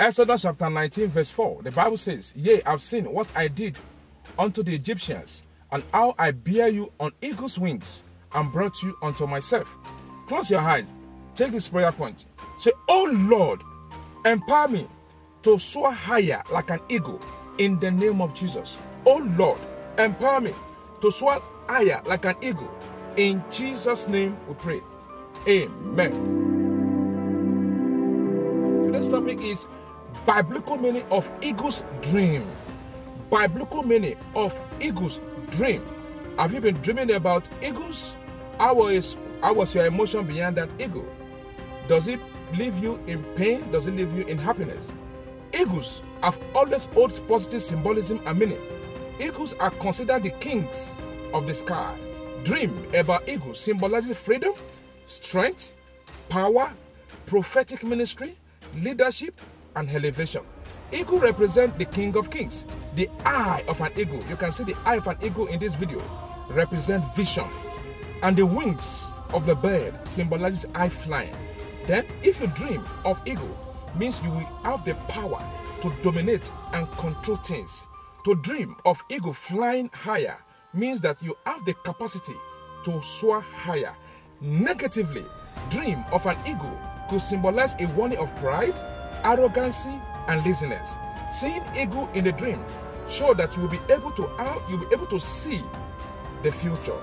Exodus chapter 19, verse 4, the Bible says, Yea, I've seen what I did unto the Egyptians, and how I bear you on eagle's wings, and brought you unto myself. Close your eyes. Take this prayer point. Say, Oh Lord, empower me to soar higher like an eagle in the name of Jesus. Oh Lord, empower me to soar higher like an eagle. In Jesus' name we pray. Amen. Today's topic is biblical meaning of eagle's dream. Biblical meaning of eagle's dream. Have you been dreaming about eagles? How was, how was your emotion behind that eagle? Does it leave you in pain? Does it leave you in happiness? Eagles have always holds positive symbolism and meaning. Eagles are considered the kings of the sky. Dream about eagles symbolizes freedom, strength, power, prophetic ministry, leadership, and elevation. Eagle represent the king of kings. The eye of an eagle, you can see the eye of an eagle in this video, represent vision. And the wings of the bird symbolizes eye flying. Then, if you dream of eagle, means you will have the power to dominate and control things. To dream of eagle flying higher means that you have the capacity to soar higher. Negatively, dream of an eagle could symbolize a warning of pride, arrogancy, and laziness. Seeing eagle in the dream show that you will be able to out, you'll be able to see the future.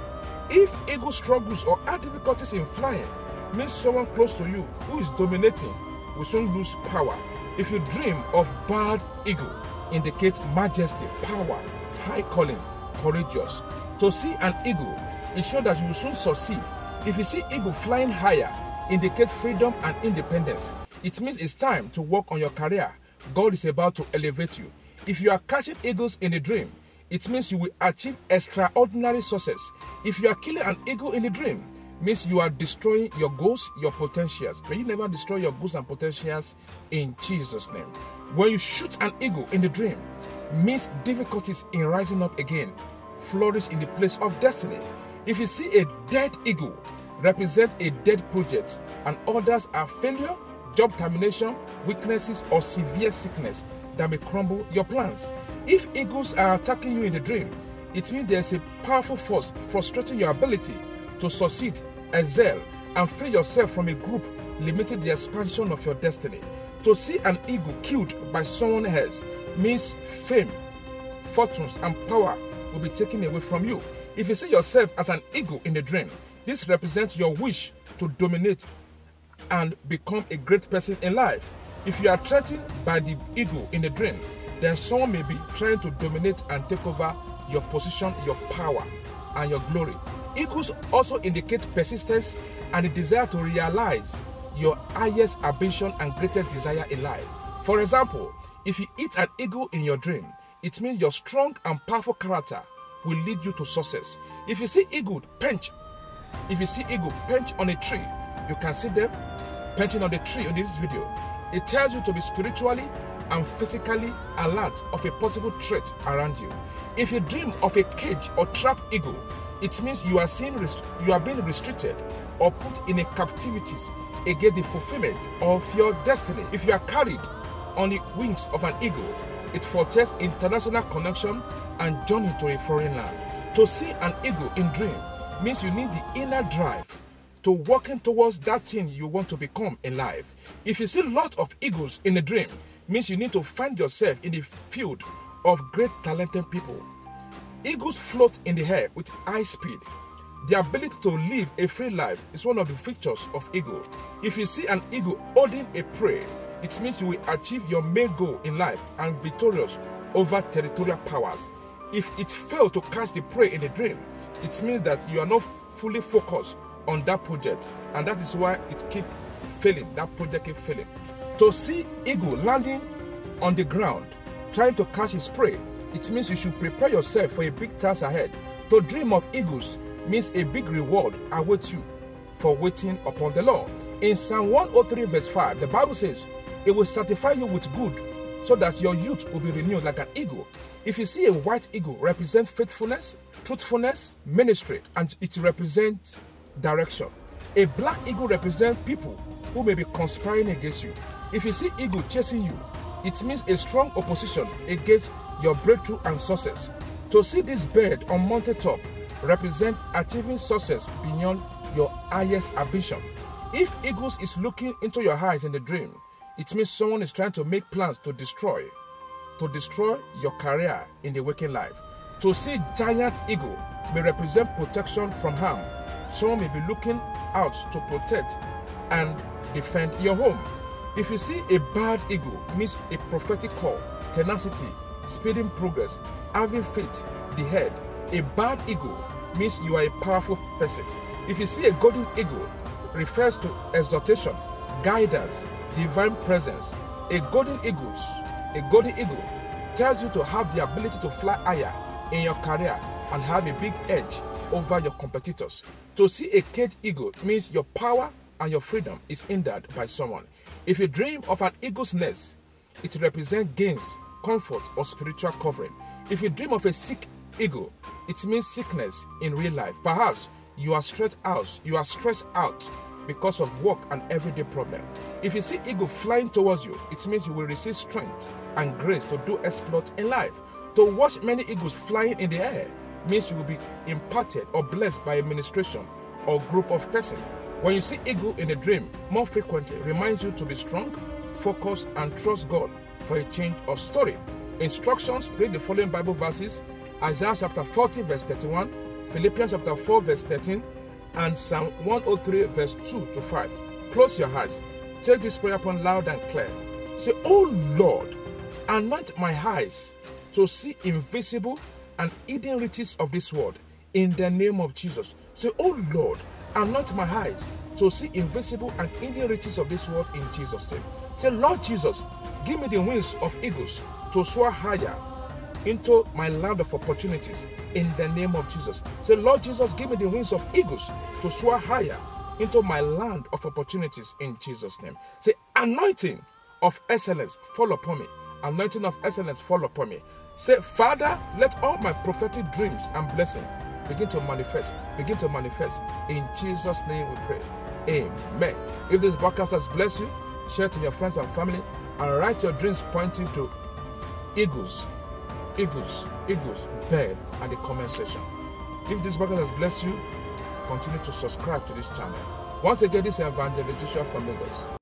If eagle struggles or have difficulties in flying, means someone close to you who is dominating will soon lose power. If you dream of bald eagle, indicate majesty, power, high calling, courageous. To see an eagle, it shows that you will soon succeed. If you see eagle flying higher, indicate freedom and independence. It means it's time to work on your career. God is about to elevate you. If you are catching eagles in a dream, it means you will achieve extraordinary success. If you are killing an eagle in a dream, means you are destroying your goals, your potentials. May you never destroy your goals and potentials in Jesus' name. When you shoot an eagle in the dream, means difficulties in rising up again, flourish in the place of destiny. If you see a dead eagle, represent a dead project, and others are failure, job termination, weaknesses, or severe sickness that may crumble your plans. If eagles are attacking you in the dream, it means there's a powerful force frustrating your ability to succeed, excel, and free yourself from a group limiting the expansion of your destiny. To see an eagle killed by someone else means fame, fortunes, and power will be taken away from you. If you see yourself as an eagle in a dream, this represents your wish to dominate and become a great person in life. If you are threatened by the eagle in a dream, then someone may be trying to dominate and take over your position, your power, and your glory. Eagles also indicate persistence and a desire to realize your highest ambition and greatest desire in life. For example, if you eat an eagle in your dream, it means your strong and powerful character will lead you to success. If you see eagle perch, if you see eagle perch on a tree, you can see them painting on the tree in this video. It tells you to be spiritually and physically alert of a possible threat around you. If you dream of a cage or trap eagle, it means you are seeing you are being restricted or put in a captivity against the fulfillment of your destiny. If you are carried on the wings of an eagle, it foretells international connection and journey to a foreign land. To see an eagle in dream means you need the inner drive to working towards that thing you want to become in life. If you see lots of eagles in a dream, means you need to find yourself in the field of great talented people. Eagles float in the air with high speed. The ability to live a free life is one of the features of eagle. If you see an eagle holding a prey, it means you will achieve your main goal in life and victorious over territorial powers. If it failed to catch the prey in a dream, it means that you are not fully focused on that project, and that is why it keep failing. That project keep failing. To see eagle landing on the ground, trying to catch his prey, it means you should prepare yourself for a big task ahead. To dream of eagles means a big reward awaits you for waiting upon the Lord. In Psalm 103, verse 5, the Bible says, It will satisfy you with good, so that your youth will be renewed like an eagle. If you see a white eagle represent faithfulness, truthfulness, ministry, and it represents direction. A black eagle represents people who may be conspiring against you. If you see eagle chasing you, it means a strong opposition against your breakthrough and success. To see this bird on mountaintop represent achieving success beyond your highest ambition. If eagles is looking into your eyes in the dream, it means someone is trying to make plans to destroy, to destroy your career in the waking life. To see giant eagle may represent protection from harm. Someone may be looking out to protect and defend your home. If you see a bad eagle, means a prophetic call, tenacity, speeding progress, having faith, the head. A bad eagle means you are a powerful person. If you see a golden eagle, refers to exaltation, guidance, divine presence. A golden eagle, a golden eagle tells you to have the ability to fly higher in your career and have a big edge over your competitors. To see a caged eagle means your power and your freedom is hindered by someone. If you dream of an eagle's nest, it represents gains, comfort, or spiritual covering. If you dream of a sick eagle, it means sickness in real life. Perhaps you are stressed out, you are stressed out because of work and everyday problem. If you see eagle flying towards you, it means you will receive strength and grace to do exploits in life. To watch many eagles flying in the air means you will be imparted or blessed by administration or group of person. When you see eagle in a dream more frequently, reminds you to be strong, focus, and trust God for a change of story. Instructions read the following Bible verses Isaiah chapter 40, verse 31, Philippians chapter 4, verse 13, and Psalm 103, verse 2 to 5. Close your eyes. Take this prayer upon loud and clear. Say, Oh Lord, anoint my eyes to see invisible and hidden riches of this world in the name of Jesus. Say, Oh Lord, anoint my eyes to see invisible and hidden riches of this world in Jesus' name. Say, Lord Jesus, give me the wings of eagles to soar higher into my land of opportunities in the name of Jesus. Say, Lord Jesus, give me the wings of eagles to soar higher into my land of opportunities in Jesus' name. Say, anointing of excellence fall upon me. Anointing of excellence fall upon me. Say, Father, let all my prophetic dreams and blessings begin to manifest. Begin to manifest. In Jesus' name we pray. Amen. If this broadcast has blessed you, share to your friends and family and write your dreams pointing to eagles eagles, eagles, bird at the comment section. If this broadcast has blessed you, continue to subscribe to this channel. Once again, this is Evangelist Joshua from Lagos.